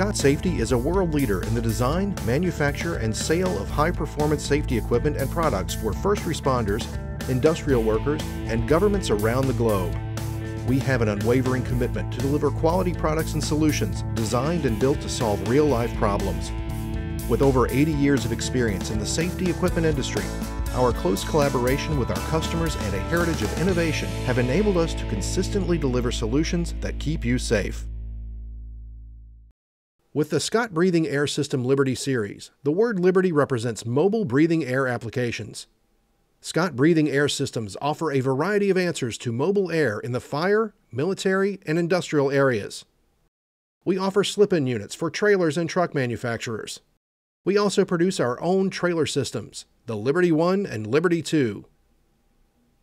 Scott Safety is a world leader in the design, manufacture, and sale of high performance safety equipment and products for first responders, industrial workers, and governments around the globe. We have an unwavering commitment to deliver quality products and solutions designed and built to solve real life problems. With over 80 years of experience in the safety equipment industry, our close collaboration with our customers and a heritage of innovation have enabled us to consistently deliver solutions that keep you safe. With the Scott Breathing Air System Liberty series, the word Liberty represents mobile breathing air applications. Scott Breathing Air Systems offer a variety of answers to mobile air in the fire, military, and industrial areas. We offer slip in units for trailers and truck manufacturers. We also produce our own trailer systems, the Liberty 1 and Liberty 2.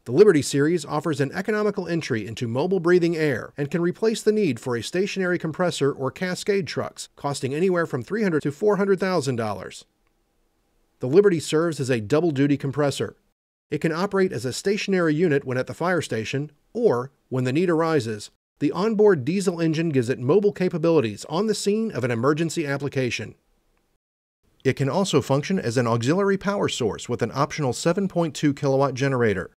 The Liberty series offers an economical entry into mobile breathing air and can replace the need for a stationary compressor or cascade trucks, costing anywhere from $300 to $400,000. The Liberty serves as a double duty compressor. It can operate as a stationary unit when at the fire station, or, when the need arises, the onboard diesel engine gives it mobile capabilities on the scene of an emergency application. It can also function as an auxiliary power source with an optional 7.2 kilowatt generator.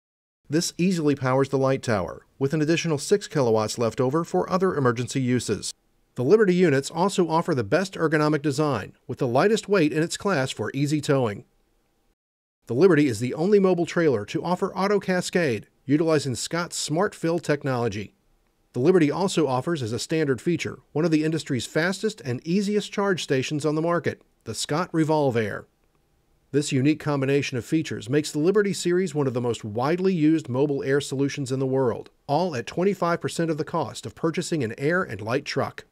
This easily powers the light tower, with an additional 6 kilowatts left over for other emergency uses. The Liberty units also offer the best ergonomic design, with the lightest weight in its class for easy towing. The Liberty is the only mobile trailer to offer auto cascade, utilizing Scott's Smart Fill technology. The Liberty also offers as a standard feature one of the industry's fastest and easiest charge stations on the market, the Scott Revolve Air. This unique combination of features makes the Liberty series one of the most widely used mobile air solutions in the world, all at 25% of the cost of purchasing an air and light truck.